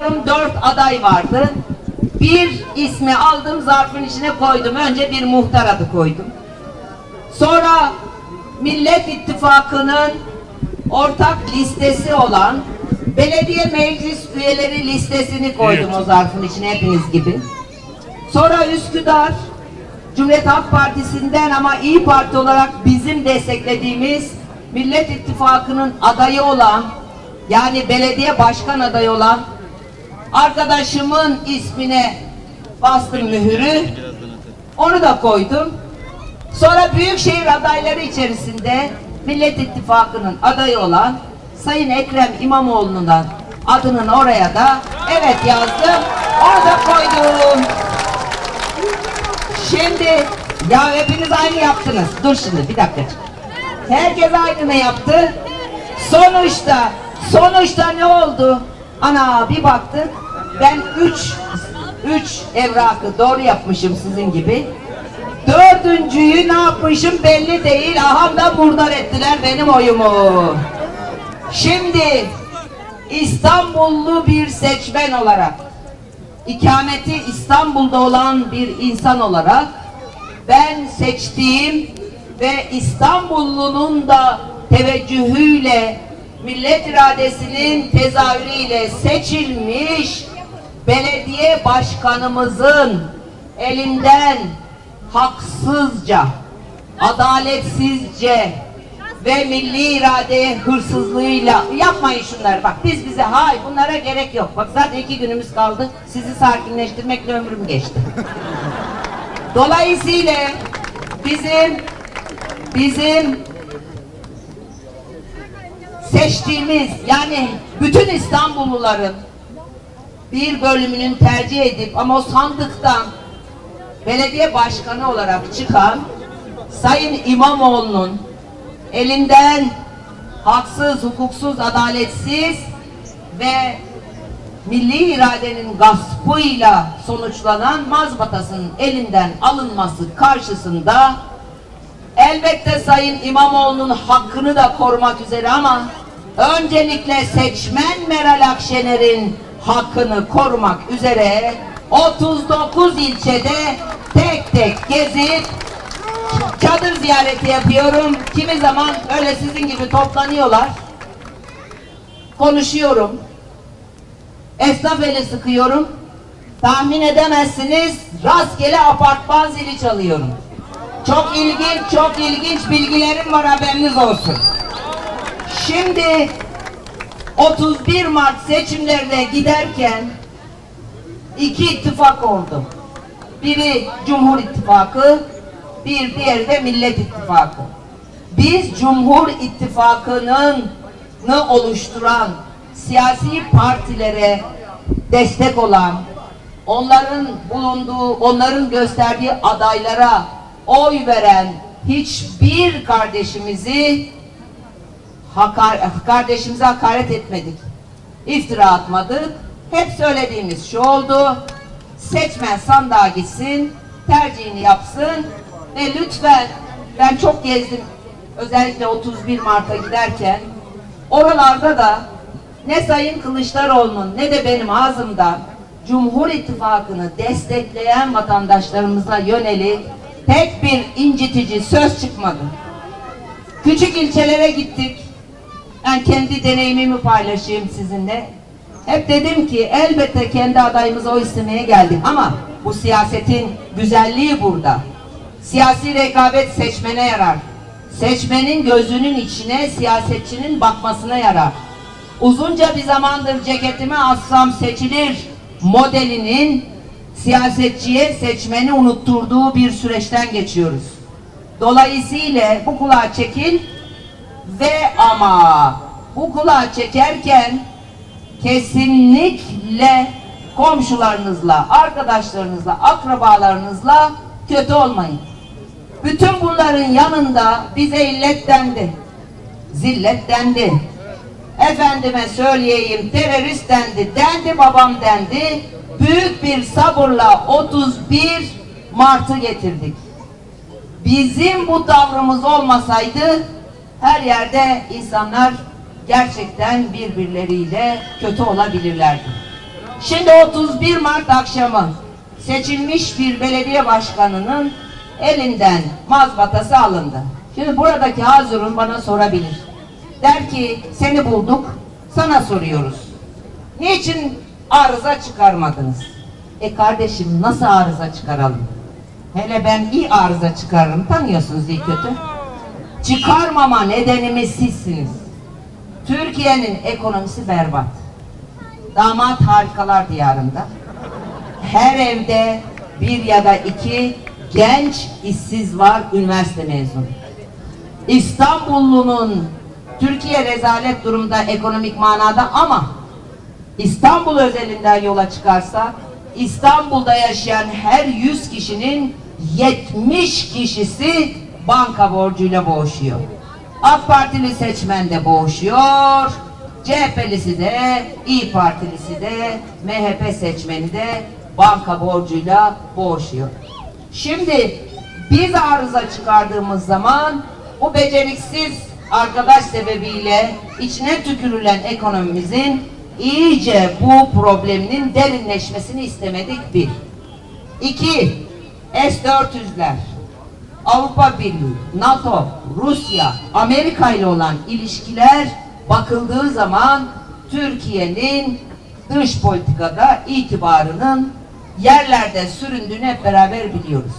dört aday vardı. Bir ismi aldım zarfın içine koydum. Önce bir muhtar adı koydum. Sonra Millet İttifakı'nın ortak listesi olan belediye meclis üyeleri listesini koydum o zarfın içine hepiniz gibi. Sonra Üsküdar Cumhuriyet Halk Partisi'nden ama İyi Parti olarak bizim desteklediğimiz Millet İttifakı'nın adayı olan yani belediye başkan adayı olan arkadaşımın ismine bastım mühürü. Onu da koydum. Sonra Büyükşehir adayları içerisinde Millet İttifakı'nın adayı olan Sayın Ekrem İmamoğlu'nun adının oraya da evet yazdım. Onu da koydum. Şimdi ya hepiniz aynı yaptınız. Dur şimdi bir dakika. Herkes aynını yaptı. Sonuçta sonuçta ne oldu? Ana bir baktık. Ben üç üç evrakı doğru yapmışım sizin gibi. Dördüncüyü ne yapmışım belli değil. Aha da murdar ettiler benim oyumu. Şimdi İstanbullu bir seçmen olarak ikameti İstanbul'da olan bir insan olarak ben seçtiğim ve İstanbullunun da teveccühüyle millet iradesinin tezahürüyle seçilmiş belediye başkanımızın elinden haksızca, adaletsizce ve milli irade hırsızlığıyla yapmayın şunları bak biz bize hay bunlara gerek yok. Bak zaten iki günümüz kaldı sizi sakinleştirmekle ömrüm geçti. Dolayısıyla bizim bizim seçtiğimiz yani bütün İstanbulluların bir bölümünün tercih edip ama o sandıktan belediye başkanı olarak çıkan Sayın İmamoğlu'nun elinden haksız, hukuksuz, adaletsiz ve milli iradenin gaspıyla sonuçlanan mazbatasının elinden alınması karşısında elbette Sayın İmamoğlu'nun hakkını da korumak üzere ama öncelikle seçmen Meral Akşener'in hakkını korumak üzere 39 ilçede tek tek gezip çadır ziyareti yapıyorum. Kimi zaman öyle sizin gibi toplanıyorlar. Konuşuyorum. Esnaf eli sıkıyorum. Tahmin edemezsiniz rastgele apartman zili çalıyorum. Çok ilginç, çok ilginç bilgilerim var haberiniz olsun. Şimdi 31 Mart seçimlerine giderken iki ittifak oldu. Biri Cumhur İttifakı, bir diğeri de Millet İttifakı. Biz Cumhur İttifakı'nın oluşturan siyasi partilere destek olan, onların bulunduğu, onların gösterdiği adaylara oy veren hiçbir kardeşimizi hakar, kardeşimize hakaret etmedik. İftira atmadık. Hep söylediğimiz şu oldu. Seçmen sandığa gitsin, tercihini yapsın ve lütfen ben çok gezdim özellikle 31 Mart'a giderken oralarda da ne Sayın Kılıçdaroğlu'nun ne de benim ağzımdan Cumhur İttifakı'nı destekleyen vatandaşlarımıza yönelik tek bir incitici söz çıkmadı. Küçük ilçelere gittik. Ben kendi deneyimimi paylaşayım sizinle. Hep dedim ki elbette kendi adayımıza o istemeye geldik ama bu siyasetin güzelliği burada. Siyasi rekabet seçmene yarar. Seçmenin gözünün içine siyasetçinin bakmasına yarar. Uzunca bir zamandır ceketime assam seçilir modelinin siyasetçiye seçmeni unutturduğu bir süreçten geçiyoruz. Dolayısıyla bu kulağa çekil ve ama bu kulağa çekerken kesinlikle komşularınızla, arkadaşlarınızla, akrabalarınızla kötü olmayın. Bütün bunların yanında bize illet dendi. Zillet dendi. Efendime söyleyeyim terörist dendi, dendi babam dendi. Büyük bir sabırla 31 Mart'ı getirdik. Bizim bu tavrımız olmasaydı her yerde insanlar gerçekten birbirleriyle kötü olabilirlerdi. Şimdi 31 Mart akşamı seçilmiş bir belediye başkanının elinden mazbatası alındı. Şimdi buradaki Hazırun bana sorabilir. Der ki seni bulduk, sana soruyoruz. Niçin arıza çıkarmadınız? E kardeşim nasıl arıza çıkaralım? Hele ben iyi arıza çıkarırım. Tanıyorsunuz iyi kötü. Çıkarmama nedenimiz sizsiniz. Türkiye'nin ekonomisi berbat. Damat harikalar diyarında. Her evde bir ya da iki genç işsiz var, üniversite mezunu. İstanbullunun Türkiye rezalet durumda ekonomik manada ama İstanbul özelinden yola çıkarsak İstanbul'da yaşayan her 100 kişinin 70 kişisi banka borcuyla boğuşuyor. AK Partili seçmen de boğuşuyor. CHP'lisi de, İyi Partilisi de, MHP seçmeni de banka borcuyla boğuşuyor. Şimdi biz arıza çıkardığımız zaman bu beceriksiz arkadaş sebebiyle içine tükürülen ekonomimizin iyice bu probleminin derinleşmesini istemedik bir. İki, S-400'ler, Avrupa Birliği, NATO, Rusya, Amerika ile olan ilişkiler bakıldığı zaman Türkiye'nin dış politikada itibarının yerlerde süründüğünü hep beraber biliyoruz.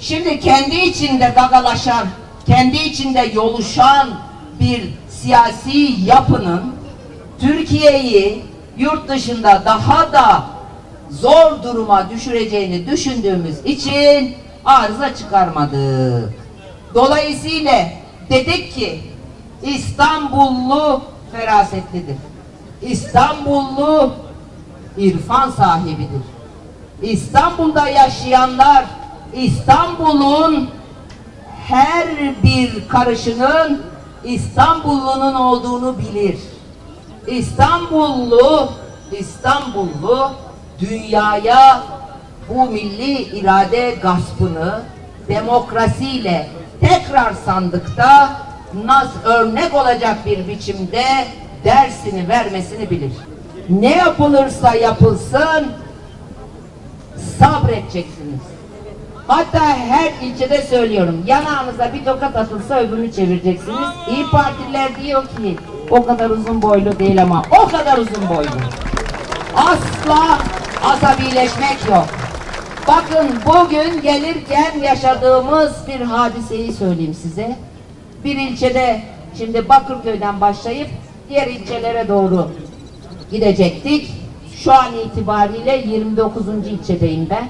Şimdi kendi içinde gagalaşan, kendi içinde yoluşan bir siyasi yapının Türkiye'yi yurt dışında daha da zor duruma düşüreceğini düşündüğümüz için arıza çıkarmadık. Dolayısıyla dedik ki İstanbullu ferasetlidir. İstanbullu irfan sahibidir. İstanbul'da yaşayanlar İstanbul'un her bir karışının İstanbullunun olduğunu bilir. İstanbullu İstanbullu dünyaya bu milli irade gaspını demokrasiyle tekrar sandıkta nasıl örnek olacak bir biçimde dersini vermesini bilir. Ne yapılırsa yapılsın sabredeceksiniz. Hatta her ilçede söylüyorum. Yanağınıza bir tokat atılsa öbürünü çevireceksiniz. İyi Partililer diyor ki o kadar uzun boylu değil ama o kadar uzun boylu. Asla asabileşmek yok. Bakın bugün gelirken yaşadığımız bir hadiseyi söyleyeyim size. Bir ilçede şimdi Bakırköy'den başlayıp diğer ilçelere doğru gidecektik. Şu an itibariyle 29. ilçedeyim ben.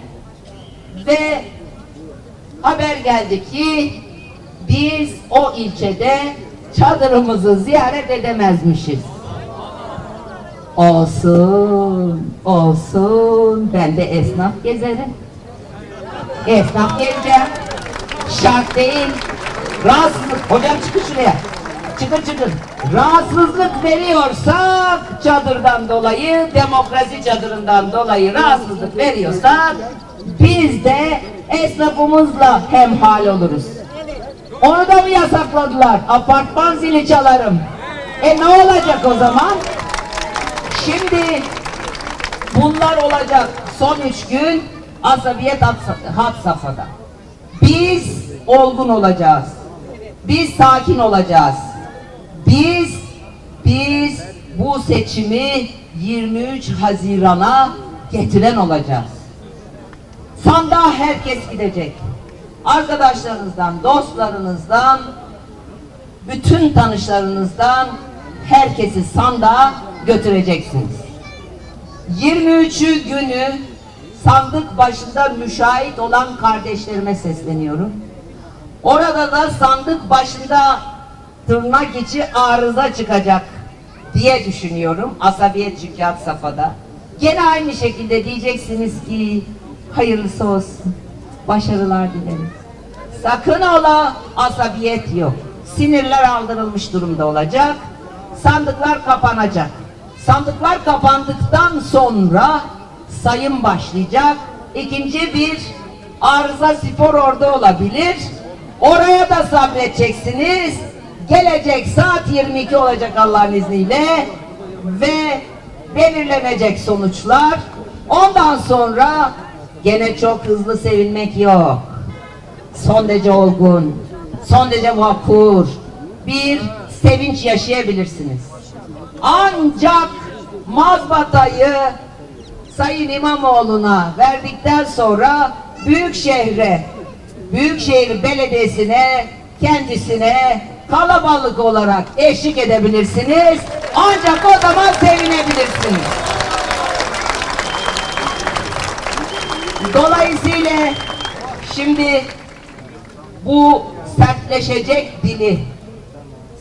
Ve haber geldi ki biz o ilçede çadırımızı ziyaret edemezmişiz. Olsun, olsun. Ben de esnaf gezerim. Esnaf geleceğim. Şart değil. Rahatsızlık. Hocam çıkın şuraya. Çıkın çıkın. Rahatsızlık veriyorsak çadırdan dolayı, demokrasi çadırından dolayı rahatsızlık veriyorsak biz de esnafımızla hemhal oluruz. Onu da mı yasakladılar? Apartman zili çalarım. E ne olacak o zaman? Şimdi bunlar olacak son üç gün asabiyet hat safhada. Biz olgun olacağız. Biz sakin olacağız. Biz biz bu seçimi 23 Haziran'a getiren olacağız. Sandığa herkes gidecek. Arkadaşlarınızdan, dostlarınızdan, bütün tanışlarınızdan herkesi sandığa götüreceksiniz. 23'ü günü sandık başında müşahit olan kardeşlerime sesleniyorum. Orada da sandık başında tırnak içi arıza çıkacak diye düşünüyorum. Asabiyet had safhada. Gene aynı şekilde diyeceksiniz ki hayırlısı olsun. Başarılar dileriz. Sakın ola asabiyet yok. Sinirler aldırılmış durumda olacak. Sandıklar kapanacak. Sandıklar kapandıktan sonra sayım başlayacak. İkinci bir arıza spor orada olabilir. Oraya da sabredeceksiniz. Gelecek saat 22 olacak Allah'ın izniyle ve belirlenecek sonuçlar. Ondan sonra gene çok hızlı sevinmek yok. Son derece olgun, son derece vakur bir sevinç yaşayabilirsiniz. Ancak mazbatayı Sayın İmamoğlu'na verdikten sonra büyük şehre, Büyükşehir Belediyesi'ne, kendisine kalabalık olarak eşlik edebilirsiniz. Ancak o zaman sevinebilirsiniz. Dolayısıyla şimdi bu sertleşecek dili,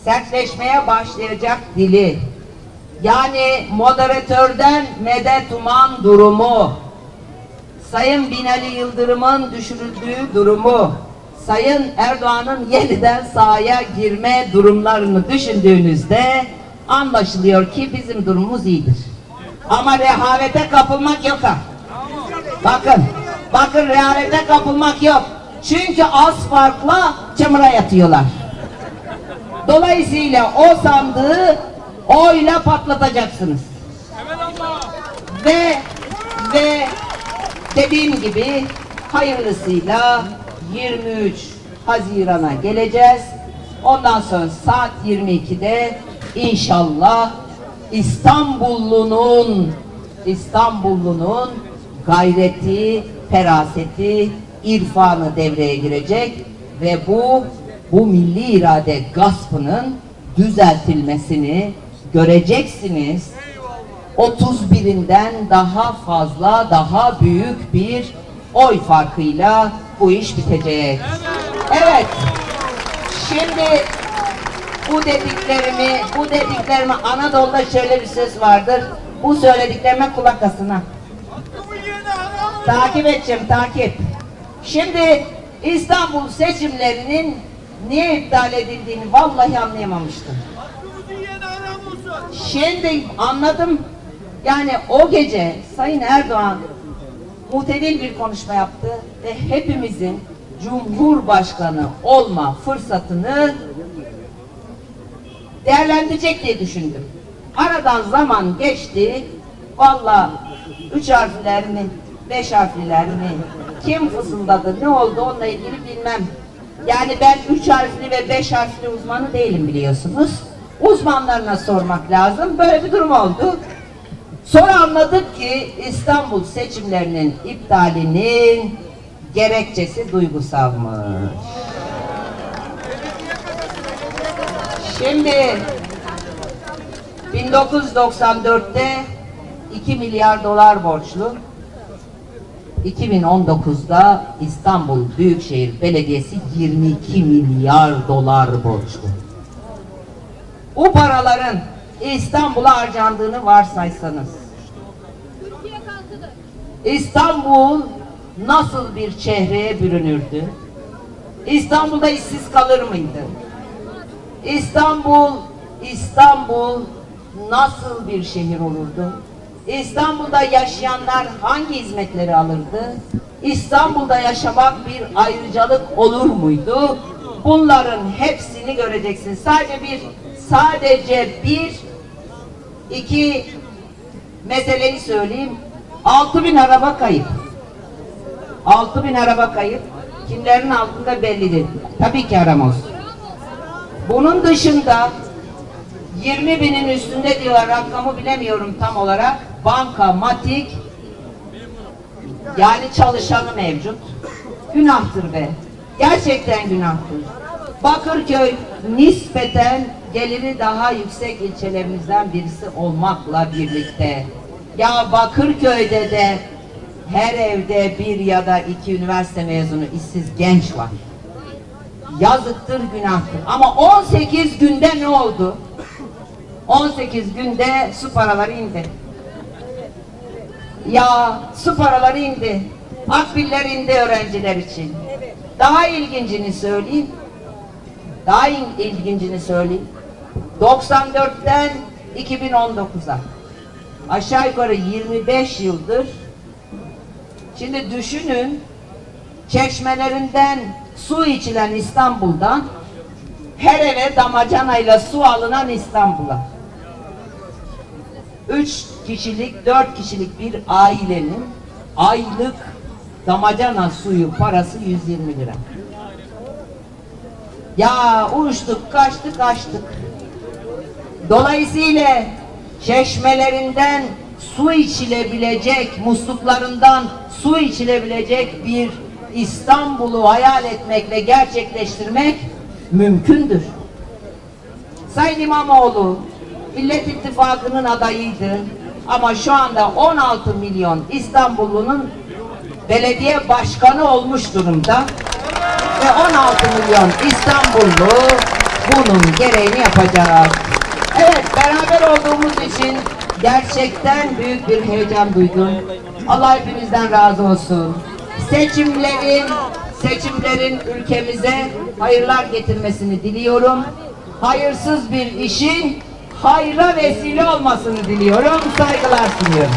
sertleşmeye başlayacak dili, yani moderatörden medet uman durumu, Sayın Binali Yıldırım'ın düşürüldüğü durumu, Sayın Erdoğan'ın yeniden sahaya girme durumlarını düşündüğünüzde anlaşılıyor ki bizim durumumuz iyidir. Ama rehavete kapılmak yok ha. Bakın, bakın rehavete kapılmak yok. Çünkü az farkla çamura yatıyorlar. Dolayısıyla o sandığı oyla patlatacaksınız. Ve ve dediğim gibi hayırlısıyla 23 Haziran'a geleceğiz. Ondan sonra saat 22'de inşallah İstanbullunun İstanbullunun gayreti, feraseti, irfanı devreye girecek ve bu bu milli irade gaspının düzeltilmesini göreceksiniz. 31'inden daha fazla, daha büyük bir oy farkıyla bu iş bitecek. Evet. Şimdi bu dediklerimi, bu dediklerimi Anadolu'da şöyle bir söz vardır. Bu söylediklerime kulak asına. Takip edeceğim, takip. Şimdi İstanbul seçimlerinin niye iptal edildiğini vallahi anlayamamıştım. Şimdi anladım. Yani o gece Sayın Erdoğan muhtedil bir konuşma yaptı ve hepimizin Cumhurbaşkanı olma fırsatını değerlendirecek diye düşündüm. Aradan zaman geçti. Valla üç harfler mi, beş harfliler mi, kim fısıldadı, ne oldu onunla ilgili bilmem. Yani ben üç harfli ve beş harfli uzmanı değilim biliyorsunuz. Uzmanlarına sormak lazım. Böyle bir durum oldu. Sonra anladık ki İstanbul seçimlerinin iptalinin gerekçesi duygusalmış. Şimdi 1994'te 2 milyar dolar borçlu. 2019'da İstanbul Büyükşehir Belediyesi 22 milyar dolar borçlu. Bu paraların İstanbul'a harcandığını varsaysanız İstanbul nasıl bir çehreye bürünürdü? İstanbul'da işsiz kalır mıydı? İstanbul, İstanbul nasıl bir şehir olurdu? İstanbul'da yaşayanlar hangi hizmetleri alırdı? İstanbul'da yaşamak bir ayrıcalık olur muydu? Bunların hepsini göreceksin. Sadece bir, sadece bir, iki meseleyi söyleyeyim. 6000 araba kayıp. 6000 araba kayıp. Kimlerin altında bellidir. Tabii ki aramaz. Bunun dışında 20 binin üstünde diyorlar rakamı bilemiyorum tam olarak. Banka, matik yani çalışanı mevcut. Günahtır be. Gerçekten günahtır. Bakırköy nispeten geliri daha yüksek ilçelerimizden birisi olmakla birlikte ya Bakırköy'de de her evde bir ya da iki üniversite mezunu işsiz genç var. Yazıktır, günahtır. Ama 18 günde ne oldu? 18 günde su paraları indi. Ya su paraları indi. Akbiller indi öğrenciler için. Daha ilgincini söyleyeyim. Daha ilgincini söyleyeyim. 94'ten 2019'a aşağı yukarı 25 yıldır şimdi düşünün çeşmelerinden su içilen İstanbul'dan her eve damacanayla su alınan İstanbul'a üç kişilik, dört kişilik bir ailenin aylık damacana suyu parası 120 lira. Ya uçtuk, kaçtık, kaçtık. Dolayısıyla çeşmelerinden su içilebilecek, musluklarından su içilebilecek bir İstanbul'u hayal etmek ve gerçekleştirmek mümkündür. Sayın İmamoğlu Millet İttifakı'nın adayıydı ama şu anda 16 milyon İstanbullunun belediye başkanı olmuş durumda ve 16 milyon İstanbullu bunun gereğini yapacak. Evet beraber olduğumuz için gerçekten büyük bir heyecan duydum. Allah hepimizden razı olsun. Seçimlerin seçimlerin ülkemize hayırlar getirmesini diliyorum. Hayırsız bir işin hayra vesile olmasını diliyorum. Saygılar sunuyorum.